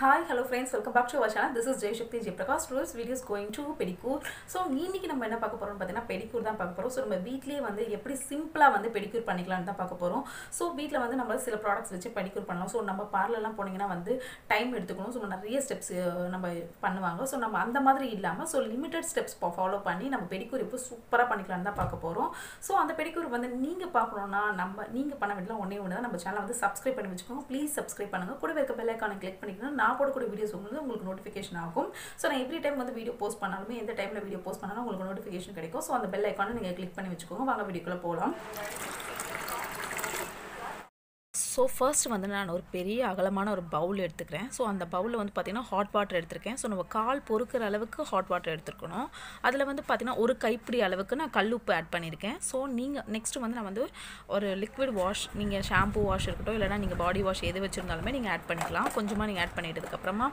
Hi hello friends welcome back to our channel this is Jayashakthi Jayaprakash today's videos going to pedicure so இன்றைக்கி நம்ம என்ன பார்க்க போகிறோம்னு பார்த்தீங்கன்னா பெடிக்கூர் தான் பார்க்க போகிறோம் ஸோ நம்ம வீட்லேயே வந்து எப்படி சிம்பிளாக வந்து பெடிக்கூர் பண்ணிக்கலாம்னு தான் பார்க்க போகிறோம் ஸோ வீட்டில் வந்து நம்ம சில ப்ராடக்ட்ஸ் வச்சு பெடிக்கூர் பண்ணலாம். ஸோ நம்ம பார்லர்லாம் போனீங்கன்னா வந்து டைம் எடுத்துக்கணும். ஸோ நிறைய ஸ்டெப்ஸ் நம்ம பண்ணுவாங்க. ஸோ நம்ம அந்த மாதிரி இல்லாமல் ஸோ லிமிட்டட் ஸ்டெப்ஸ் ஃபாலோ பண்ணி நம்ம பெடிக்கூர் இப்போ சூப்பராக பண்ணிக்கலாம்னு தான் பார்க்க போகிறோம் ஸோ அந்த பெடிக்கூர் வந்து நீங்கள் பார்க்கணுன்னா நம்ம நீங்கள் பண்ண வேண்டியலாம் ஒன்றே ஒன்று தான். நம்ம சேனலை வந்து சப்ஸ்கிரைப் பண்ணி வச்சுக்கோங்க. ப்ளீஸ் சப்ஸ்கிரைப் பண்ணுங்கள் கூட இருக்க பெல் ஐக்கானை கிளிக் பண்ணிக்கணும் நான் போடக்கூடிய வீடியோஸ் வந்து உங்களுக்கு நோட்டிஃபிகேஷன் ஆகும். ஸோ நான் எவ்ரி டைம் வந்து வீடியோ போஸ்ட் பண்ணாலுமே எந்த டைமில் வீடியோ போஸ்ட் பண்ணாலும் உங்களுக்கு நோட்டிஃபிகேஷன் கிடைக்கும். ஸோ அந்த பெல் ஐக்கானை நீங்கள் கிளிக் பண்ணி வச்சுக்கோங்க. வாங்க வீடியோக்குள்ளே போகலாம் ஸோ ஃபர்ஸ்ட் வந்து நான் ஒரு பெரிய அகலமான ஒரு பவுல் எடுத்துக்கிறேன். ஸோ அந்த பவுலில் வந்து பார்த்திங்கன்னா ஹாட் வாட்டர் எடுத்திருக்கேன். ஸோ நம்ம கால் பொறுக்கிற அளவுக்கு ஹாட் வாட்டர் எடுத்துருக்கணும். அதில் வந்து பார்த்திங்கன்னா ஒரு கைப்பிடி அளவுக்கு நான் கல்லுப்பு ஆட் பண்ணியிருக்கேன். ஸோ நீங்கள் நெக்ஸ்ட்டு வந்து நான் வந்து ஒரு லிக்விட் வாஷ் நீங்கள் ஷாம்பு வாஷ் இருக்கட்டும் இல்லைனா நீங்கள் பாடி வாஷ் எது வச்சுருந்தாலுமே நீங்கள் ஆட் பண்ணிக்கலாம். கொஞ்சமாக நீங்கள் ஆட் பண்ணிட்டதுக்கப்புறமா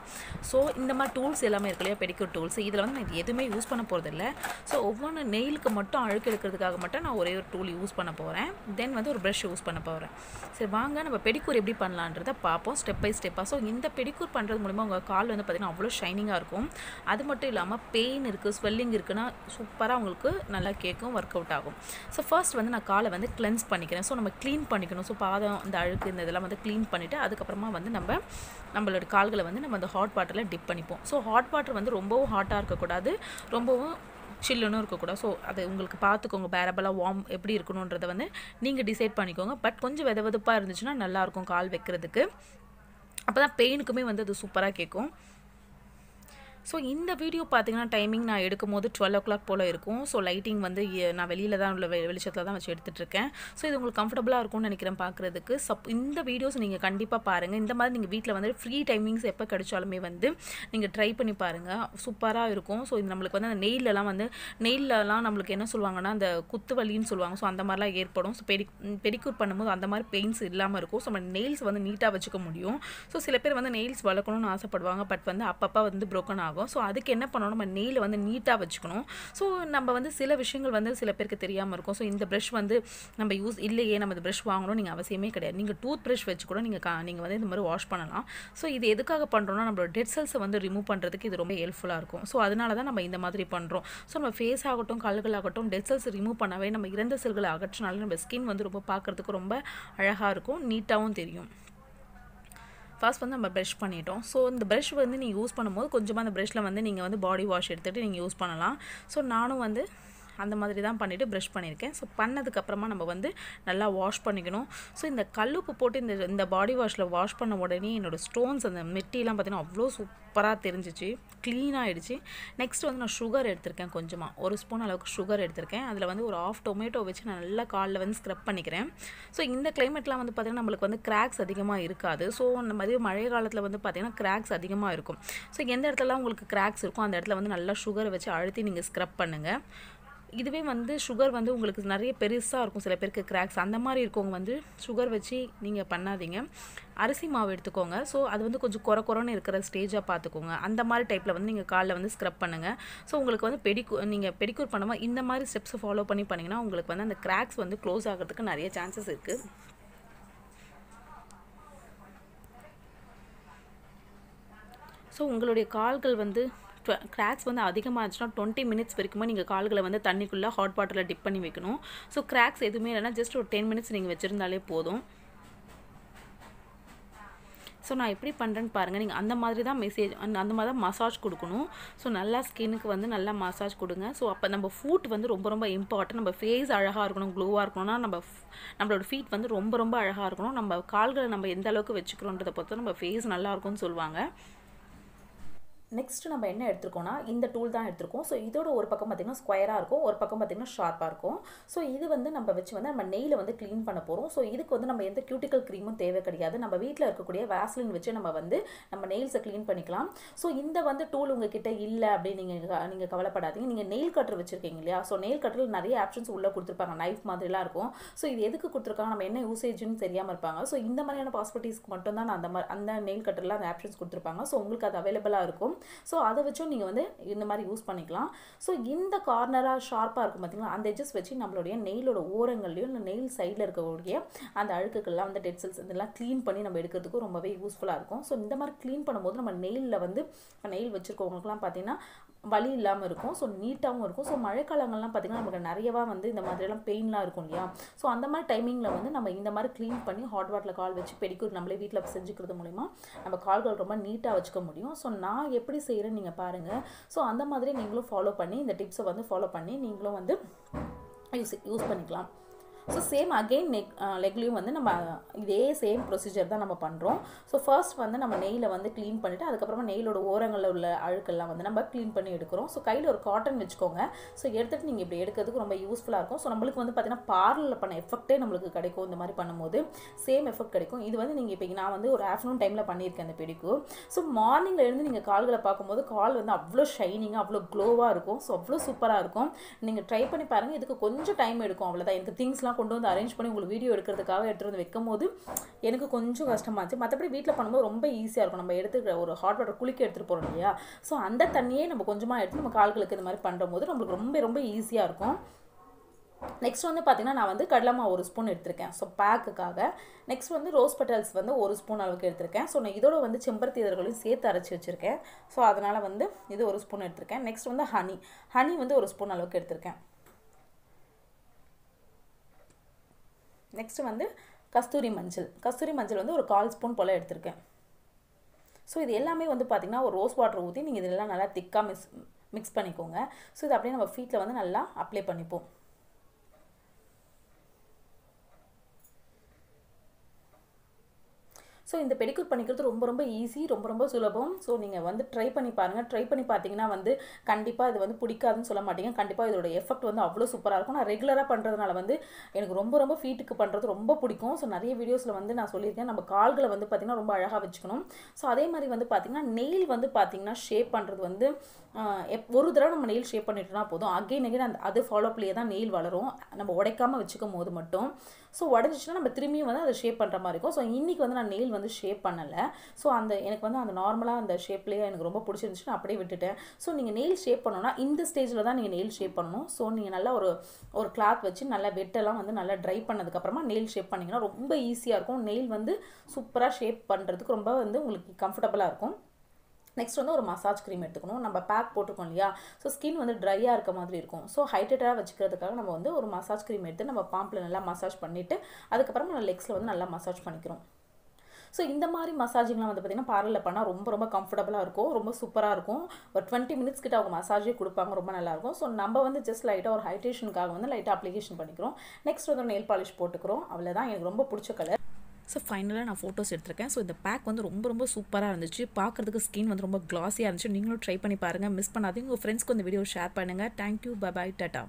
ஸோ இந்த மாதிரி டூல்ஸ் எல்லாமே இருக்கு இல்லையா பெடிக்கூர் டூல்ஸ் இதில் வந்து நான் இது எதுவுமே யூஸ் பண்ண போகிறதில்ல ஸோ ஒவ்வொன்று நெயிலுக்கு மட்டும் அழுக்கு எடுக்கிறதுக்காக மட்டும் நான் ஒரே ஒரு டூல் யூஸ் பண்ண போகிறேன் தென் வந்து ஒரு ப்ரஷ் யூஸ் பண்ண போகிறேன் சரி வாங்க நம்ம பெடிக்கூர் எப்படி பண்ணலான்றதை பார்ப்போம் ஸ்டெப் பை ஸ்டெப்பாக ஸோ இந்த பெடிக்கூர் பண்ணுறது மூலிமா உங்கள் கால் வந்து பார்த்திங்கன்னா அவ்வளோ ஷைனிங்காக இருக்கும். அது மட்டும் இல்லாமல் பெயின் இருக்குது ஸ்வெல்லிங் இருக்குன்னா சூப்பராக உங்களுக்கு நல்லா கேட்கும் ஒர்க் அவுட் ஆகும். ஸோ ஃபர்ஸ்ட் வந்து நான் காலை வந்து கிளென்ஸ் பண்ணிக்கிறேன். ஸோ நம்ம க்ளீன் பண்ணிக்கணும். ஸோ பாதம் இந்த அழுக்கு இந்த இதெல்லாம் வந்து க்ளீன் பண்ணிவிட்டு அதுக்கப்புறமா வந்து நம்ம நம்மளோட கால்களை வந்து நம்ம அந்த ஹாட் வாட்டரில் டிப் பண்ணிப்போம். ஸோ ஹாட் வாட்டர் வந்து ரொம்பவும் ஹாட்டாக இருக்கக்கூடாது. ரொம்பவும் சில்லுன்னு இருக்கக்கூடாது. ஸோ அது உங்களுக்கு பார்த்துக்கோங்க. பேரபலாக வார்ம் எப்படி இருக்கணுன்றதை வந்து நீங்கள் டிசைட் பண்ணிக்கோங்க. பட் கொஞ்சம் வெத வெதுப்பாக இருந்துச்சுன்னா நல்லாயிருக்கும் கால் வைக்கிறதுக்கு. அப்போ தான் பெயினுக்குமே வந்து அது சூப்பராக கேட்கும். ஸோ இந்த வீடியோ பார்த்தீங்கன்னா டைமிங் நான் எடுக்கும் போது டுவெல் ஓ கிளாக் போல் இருக்கும். ஸோ லைட்டிங் வந்து நான் வெளியில் தான் உள்ள வெளிச்சத்தில் தான் வச்சு எடுத்துகிட்ருக்கேன் ஸோ இது உங்களுக்கு கம்ஃபர்டபுளாக இருக்கும்னு நினைக்கிறேன் பார்க்குறதுக்கு சப் இந்த வீடியோஸ் நீங்கள் கண்டிப்பாக பாருங்கள் இந்த மாதிரி நீங்கள் வீட்டில் வந்து ஃப்ரீ டைமிங்ஸ் எப்போ கிடைச்சாலுமே வந்து நீங்கள் ட்ரை பண்ணி பாருங்கள் சூப்பராக இருக்கும். ஸோ இது நம்மளுக்கு வந்து அந்த நெயிலெலாம் வந்து நெயிலெலாம் நம்மளுக்கு என்ன சொல்லுவாங்கன்னா அந்த குத்து வலின்னு சொல்லுவாங்க. ஸோ அந்த மாதிரிலாம் ஏற்படும். ஸோ பெடி பெடிக்கூர் பண்ணும்போது அந்த மாதிரி பெயின்ஸ் இல்லாமல் இருக்கும். ஸோ நம்ம நெயில்ஸ் வந்து நீட்டாக வச்சுக்க முடியும். ஸோ சில பேர் வந்து நெயில்ஸ் வளர்க்கணும்னு ஆசைப்படுவாங்க. பட் வந்து அப்பப்போ வந்து ப்ரோக்கன் ஆகும். ஆகும். ஸோ அதுக்கு என்ன பண்ணணும்? நம்ம நெயில் வந்து நீட்டாக வச்சுக்கணும். ஸோ நம்ம வந்து சில விஷயங்கள் வந்து சில பேருக்கு தெரியாமல் இருக்கும். ஸோ இந்த ப்ரஷ் வந்து நம்ம யூஸ் இல்லையே நம்ம இந்த ப்ரஷ் வாங்கணும் நீங்கள் அவசியமே கிடையாது. நீங்கள் டூத் ப்ரஷ் வச்சு கூட நீங்கள் கா நீங்கள் வந்து இந்த மாதிரி வாஷ் பண்ணலாம். ஸோ இது எதுக்காக பண்ணுறோம்னா நம்மளோட டெட் செல்ஸை வந்து ரிமூவ் பண்ணுறதுக்கு இது ரொம்ப ஹெல்ப்ஃபுல்லாக இருக்கும். ஸோ அதனால தான் நம்ம இந்த மாதிரி பண்ணுறோம் ஸோ நம்ம ஃபேஸ் ஆகட்டும் கல்கள் ஆகட்டும் டெட் செல்ஸ் ரிமூவ் பண்ணவே நம்ம இறந்த செல்களை அகற்றினாலும் நம்ம ஸ்கின் வந்து ரொம்ப பார்க்குறதுக்கு ரொம்ப அழகாக இருக்கும். நீட்டாகவும் தெரியும். ஃபர்ஸ்ட் வந்து நம்ம ப்ரஷ் பண்ணிட்டோம். ஸோ இந்த ப்ரஷ் வந்து நீங்கள் யூஸ் பண்ணும்போது கொஞ்சமாக அந்த ப்ரஷ்ஷில் வந்து நீங்கள் வந்து பாடி வாஷ் எடுத்துகிட்டு நீங்கள் யூஸ் பண்ணலாம். ஸோ நானும் வந்து அந்த மாதிரி தான் பண்ணிவிட்டு ப்ரஷ் பண்ணியிருக்கேன். ஸோ பண்ணதுக்கப்புறமா நம்ம வந்து நல்லா வாஷ் பண்ணிக்கணும். ஸோ இந்த கல்லுப்பு போட்டு இந்த இந்த பாடி வாஷில் வாஷ் பண்ண உடனே என்னோடய ஸ்டோன்ஸ் அந்த மெட்டிலாம் பார்த்திங்கன்னா அவ்வளோ சூப்பராக தெரிஞ்சிச்சு. க்ளீன் ஆகிடுச்சு நெக்ஸ்ட் வந்து நான் சுகர் எடுத்திருக்கேன் கொஞ்சமாக ஒரு ஸ்பூன் அளவுக்கு சுகர் எடுத்திருக்கேன். அதில் வந்து ஒரு ஆஃப் டொமேட்டோ வச்சு நான் நல்லா காலில் வந்து ஸ்க்ரப் பண்ணிக்கிறேன். ஸோ இந்த கிளைமேட்லாம் வந்து பார்த்திங்கன்னா நம்மளுக்கு வந்து கிராக்ஸ் அதிகமாக இருக்காது. ஸோ அந்த மாதிரி மழை காலத்தில் வந்து பார்த்திங்கன்னா கிராக்ஸ் அதிகமாக இருக்கும். ஸோ எந்த இடத்துலலாம் உங்களுக்கு கிராக்ஸ் இருக்கும் அந்த இடத்துல வந்து நல்லா சுகரை வச்சு அழுத்தி நீங்கள் ஸ்க்ரப் பண்ணுங்கள் இதுவே வந்து சுகர் வந்து உங்களுக்கு நிறைய பெருசாக இருக்கும். சில பேருக்கு கிராக்ஸ் அந்த மாதிரி இருக்கவங்க வந்து சுகர் வச்சு நீங்கள் பண்ணாதீங்க. அரிசி மாவு எடுத்துக்கோங்க. ஸோ அது வந்து கொஞ்சம் குறை குறைன்னு இருக்கிற ஸ்டேஜாக பார்த்துக்கோங்க அந்த மாதிரி டைப்பில் வந்து நீங்கள் காலில் வந்து ஸ்க்ரப் பண்ணுங்கள் ஸோ உங்களுக்கு வந்து பெடிக்கூ நீங்கள் பெடிக்கூர் பண்ணும்போது இந்த மாதிரி ஸ்டெப்ஸை ஃபாலோ பண்ணி பண்ணிங்கன்னா உங்களுக்கு வந்து அந்த கிராக்ஸ் வந்து க்ளோஸ் ஆகிறதுக்கு நிறைய சான்சஸ் இருக்குது ஸோ உங்களுடைய கால்கள் வந்து கிராக்ஸ் வந்து அதிகமாக டுவெண்ட்டி மினிட்ஸ் வரைக்குமே நீங்கள் கால்களை வந்து தண்ணிக்குள்ளே ஹாட் வாட்டரில் டிப் பண்ணி வைக்கணும். ஸோ கிராக்ஸ் எதுவுமே இல்லைனா ஜஸ்ட் ஒரு டென் மினிட்ஸ் நீங்கள் வச்சுருந்தாலே போதும். ஸோ நான் எப்படி பண்ணுறேன்னு பாருங்கள் நீங்கள் அந்த மாதிரி தான் மெசேஜ் அந்த அந்த மாதிரி தான் மசாஜ் கொடுக்கணும். ஸோ நல்லா ஸ்கின்னுக்கு வந்து நல்லா மசாஜ் கொடுங்க. ஸோ அப்போ நம்ம ஃபுட் வந்து ரொம்ப ரொம்ப இம்பார்ட்டன்ட் நம்ம ஃபேஸ் அழகாக இருக்கணும் க்ளோவாக இருக்கணும்னா நம்ம நம்மளோட ஃபீட் வந்து ரொம்ப ரொம்ப அழகாக இருக்கணும். நம்ம கால்களை நம்ம எந்த அளவுக்கு வச்சுக்கிறோன்றதை பொறுத்து நம்ம ஃபேஸ் நல்லாயிருக்கும்னு சொல்லுவாங்க. நெக்ஸ்ட் நம்ம என்ன எடுத்துருக்கோம்னா இந்த டூல் தான் எடுத்திருக்கோம். ஸோ இதோட ஒரு பக்கம் பார்த்திங்கன்னா ஸ்கொயராக இருக்கும். ஒரு பக்கம் பார்த்திங்கன்னா ஷார்ப்பாக இருக்கும். ஸோ இது வந்து நம்ம வச்சு வந்து நம்ம நெய்யில் வந்து க்ளீன் பண்ண போகிறோம் ஸோ இதுக்கு வந்து நம்ம எந்த கியூட்டிக்கல் க்ரீமும் தேவை கிடையாது. நம்ம வீட்டில் இருக்கக்கூடிய வேஸ்லின் வச்சு நம்ம வந்து நம்ம நெயில்ஸை க்ளீன் பண்ணிக்கலாம். ஸோ இந்த வந்து டூல் உங்ககிட்ட இல்லை அப்படின்னு நீங்கள் நீங்கள் கவலைப்படாதீங்க. நீங்கள் நெயில் கட்டர் வச்சுருக்கீங்க இல்லையா? ஸோ நெயில் கட்டரில் நிறைய ஆப்ஷன்ஸ் உள்ளே கொடுத்துருப்பாங்க. நைஃப் மாதிரிலாம் இருக்கும். ஸோ இது எதுக்கு கொடுத்துருக்காங்க? நம்ம என்ன யூசேஜ்னு தெரியாமல் இருப்பாங்க. ஸோ இந்த மாதிரியான பாசிபிலிட்டிஸ்க்கு மட்டும் தான் அந்த மாதிரி அந்த நெயில் கட்டரில் அந்த ஆப்ஷன்ஸ் கொடுத்துருப்பாங்க. ஸோ உங்களுக்கு அது அவைலபிளாக இருக்கும். இருக்கும். ஸோ அதை வச்சும் நீங்கள் வந்து இந்த மாதிரி யூஸ் பண்ணிக்கலாம். ஸோ இந்த கார்னராக ஷார்ப்பாக இருக்கும் பார்த்தீங்களா அந்த எஜஸ் வச்சு நம்மளுடைய நெயிலோட ஓரங்கள்லையும் இல்லை நெயில் சைடில் இருக்கக்கூடிய அந்த அழுக்குகள்லாம் வந்து டெட் செல்ஸ் இதெல்லாம் க்ளீன் பண்ணி நம்ம எடுக்கிறதுக்கும் ரொம்பவே யூஸ்ஃபுல்லாக இருக்கும். ஸோ இந்த மாதிரி க்ளீன் பண்ணும்போது நம்ம நெயிலில் வந்து நெயில் வச்சுருக்கவங்களுக்குலாம் பார்த்தீங்கன்னா வலி இல்லாமல் இருக்கும். ஸோ நீட்டாகவும் இருக்கும். ஸோ மழைக்காலங்கள்லாம் பார்த்திங்கன்னா நமக்கு நிறையவா வந்து இந்த மாதிரிலாம் பெயின்லாம் இருக்கும் இல்லையா? ஸோ அந்த மாதிரி டைமிங்கில் வந்து நம்ம இந்த மாதிரி க்ளீன் பண்ணி ஹாட் வாட்டரில் கால் வச்சு பெடிக்கூர் நம்மளே வீட்டில் செஞ்சுக்கிறது மூலிமா நம்ம கால்கள் ரொம்ப நீட்டாக வச்சுக்க முடியும். ஸோ நான் எப்படி செய்கிறேன்னு நீங்கள் பாருங்கள் ஸோ அந்த மாதிரி நீங்களும் ஃபாலோ பண்ணி இந்த டிப்ஸை வந்து ஃபாலோ பண்ணி நீங்களும் வந்து யூஸ் யூஸ் பண்ணிக்கலாம். ஸோ சேம் அகெயின் நெக் லெக்லேயும் வந்து நம்ம இதே சேம் ப்ரொசீஜர் தான் நம்ம பண்ணுறோம் ஸோ ஃபர்ஸ்ட் வந்து நம்ம நெய்யில் வந்து க்ளீன் பண்ணிவிட்டு அதுக்கப்புறமா நெயிலோட ஓரங்களில் உள்ள அழுக்கெல்லாம் வந்து நம்ம க்ளீன் பண்ணி எடுக்கிறோம். ஸோ கையில் ஒரு காட்டன் வச்சுக்கோங்க. ஸோ எடுத்துகிட்டு நீங்கள் இப்படி எடுக்கிறதுக்கு ரொம்ப யூஸ்ஃபுல்லாக இருக்கும். ஸோ நம்மளுக்கு வந்து பார்த்தீங்கன்னா பார்லரில் பண்ண எஃபெக்ட்டே நம்மளுக்கு கிடைக்கும். இந்த மாதிரி பண்ணும்போது சேம் எஃபெக்ட் கிடைக்கும். இது வந்து நீங்கள் இப்போ நான் வந்து ஒரு ஆஃப்டர்நூன் டைமில் பண்ணியிருக்கேன் அந்த பெடிக்கு ஸோ மார்னிங்கில் இருந்து நீங்கள் கால்களை பார்க்கும்போது கால் வந்து அவ்வளோ ஷைனிங்காக அவ்வளோ க்ளோவாக இருக்கும். ஸோ அவ்வளோ சூப்பராக இருக்கும். நீங்கள் ட்ரை பண்ணி பாருங்கள் இதுக்கு கொஞ்சம் டைம் எடுக்கும். அவ்வளோதான் எனக்கு திங்ஸ்லாம் கொண்டு வந்து அரேஞ்ச் பண்ணி உங்களுக்கு வீடியோ எடுக்கிறதுக்காக எடுத்துகிட்டு வந்து வைக்கும் போது எனக்கு கொஞ்சம் கஷ்டமாச்சு மற்றபடி வீட்டில் பண்ணும்போது ரொம்ப ஈஸியாக இருக்கும். நம்ம எடுத்துக்கிற ஒரு ஹாட் வாட்டர் குளிக்க எடுத்துகிட்டு போகிறோம் இல்லையா? ஸோ அந்த தண்ணியே நம்ம கொஞ்சமாக எடுத்து நம்ம கால்களுக்கு இந்த மாதிரி பண்ணும்போது நம்மளுக்கு ரொம்ப ரொம்ப ஈஸியாக இருக்கும். நெக்ஸ்ட் வந்து பார்த்திங்கன்னா நான் வந்து கடலை ஒரு ஸ்பூன் எடுத்திருக்கேன். ஸோ பேக்குக்காக நெக்ஸ்ட் வந்து ரோஸ் பெட்டல்ஸ் வந்து ஒரு ஸ்பூன் அளவுக்கு எடுத்திருக்கேன். ஸோ நான் இதோட வந்து செம்பருத்தி இதழ்களையும் சேர்த்து அரைச்சி வச்சுருக்கேன். ஸோ அதனால் வந்து இது ஒரு ஸ்பூன் எடுத்திருக்கேன். நெக்ஸ்ட் வந்து ஹனி ஹனி வந்து ஒரு ஸ்பூன் அளவுக்கு எடுத்திருக்கேன். நெக்ஸ்ட்டு வந்து கஸ்தூரி மஞ்சள். கஸ்தூரி மஞ்சள் வந்து ஒரு கால் ஸ்பூன் போல் எடுத்திருக்கேன். ஸோ இது எல்லாமே வந்து பார்த்திங்கன்னா ஒரு ரோஸ் வாட்டர் ஊற்றி நீங்கள் இதெல்லாம் நல்லா திக்காக மிக்ஸ் மிக்ஸ் பண்ணிக்கோங்க. ஸோ இது அப்படியே நம்ம ஃபீட்டில் வந்து நல்லா அப்ளை பண்ணிப்போம். ஸோ இந்த பெடிக்கூர் பண்ணிக்கிறது ரொம்ப ரொம்ப ஈஸி ரொம்ப ரொம்ப சுலபம். ஸோ நீங்கள் வந்து ட்ரை பண்ணி பாருங்கள் ட்ரை பண்ணி பார்த்தீங்கன்னா வந்து கண்டிப்பாக இது வந்து பிடிக்காதுன்னு சொல்ல மாட்டீங்க. கண்டிப்பாக இதோட எஃபெக்ட் வந்து அவ்வளோ சூப்பராக இருக்கும். நான் ரெகுலராக பண்ணுறதுனால வந்து எனக்கு ரொம்ப ரொம்ப ஃபீட்டுக்கு பண்ணுறது ரொம்ப பிடிக்கும். ஸோ நிறைய வீடியோஸில் வந்து நான் சொல்லியிருக்கேன். நம்ம கால்களை வந்து பார்த்திங்கன்னா ரொம்ப அழகாக வச்சுக்கணும். ஸோ அதே மாதிரி வந்து பார்த்திங்கன்னா நெயில் வந்து பார்த்திங்கன்னா ஷேப் பண்ணுறது வந்து எப் ஒரு தடவை நம்ம நெயில் ஷேப் பண்ணிட்டோம்னா போதும். அகைன் அகைன் அந்த அது ஃபாலோப்லேயே தான் நெயில் வளரும். நம்ம உடைக்காமல் வச்சுக்கும் போது மட்டும். ஸோ உடஞ்சிச்சுன்னா நம்ம திரும்பியும் வந்து அதை ஷேப் பண்ணுற மாதிரி இருக்கும். ஸோ இன்றைக்கி வந்து நான் நெயில் வந்து ஷேப் பண்ணலை. ஸோ அந்த எனக்கு வந்து அந்த நார்மலாக அந்த ஷேப்லேயே எனக்கு ரொம்ப பிடிச்சிருந்துச்சு. நான் அப்படியே விட்டுட்டேன். ஸோ நீங்கள் நெயில் ஷேப் பண்ணணும்னா இந்த ஸ்டேஜில் தான் நீங்கள் நெயில் ஷேப் பண்ணணும். ஸோ நீங்கள் நல்லா ஒரு ஒரு கிளாத் வச்சு நல்லா வெட்டெல்லாம் வந்து நல்லா ட்ரை பண்ணதுக்கப்புறமா நெயில் ஷேப் பண்ணிங்கன்னா ரொம்ப ஈஸியாக இருக்கும். நெயில் வந்து சூப்பராக ஷேப் பண்ணுறதுக்கு ரொம்ப வந்து உங்களுக்கு கம்ஃபர்டபுளாக இருக்கும். நெக்ஸ்ட் வந்து ஒரு மசாஜ் க்ரீம் எடுத்துக்கணும். நம்ம பேக் போட்டிருக்கோம் இல்லையா? ஸோ ஸ்கின் வந்து ட்ரையாக இருக்க மாதிரி இருக்கும். ஸோ ஹைட்ரேட்டடாக வச்சுக்கிறதுக்காக நம்ம வந்து ஒரு மசாஜ் க்ரீம் எடுத்து நம்ம பாம்பில் நல்லா மசாஜ் பண்ணிவிட்டு அதுக்கப்புறம் நம்ம லெக்ஸில் வந்து நல்லா மசாஜ் பண்ணிக்கிறோம். ஸோ இந்த மாதிரி மசாஜிங்லாம் வந்து பார்த்திங்கன்னா பார்லரில் பண்ணால் ரொம்ப ரொம்ப கம்ஃபர்டபுளாக இருக்கும். ரொம்ப சூப்பராக இருக்கும். ஒரு டுவெண்ட்டி மினிட்ஸ் கிட்ட அவங்க மசாஜே கொடுப்பாங்க. ரொம்ப நல்லாயிருக்கும் ஸோ நம்ம வந்து ஜஸ்ட் லைட்டாக ஒரு ஹைட்ரேஷனுக்காக வந்து லைட்டாக அப்ளிகேஷன் பண்ணிக்கிறோம். நெக்ஸ்ட் வந்து நெயில் பாலிஷ் போட்டுக்கிறோம். அவ்வளோதான் எனக்கு ரொம்ப பிடிச்ச கலர் ஸோ ஃபைனலாக நான் ஃபோட்டோஸ் எடுத்திருக்கேன். ஸோ இந்த பேக் வந்து ரொம்ப ரொம்ப சூப்பராக இருந்துச்சு. பார்க்குறதுக்கு ஸ்கின் வந்து ரொம்ப க்ளாஸியாக இருந்துச்சு. நீங்களும் ட்ரை பண்ணி பாருங்கள் மிஸ் பண்ணாதீங்க. உங்கள் ஃப்ரெண்ட்ஸ்க்கு இந்த வீடியோ ஷேர் பண்ணுங்கள் thank you bye bye tata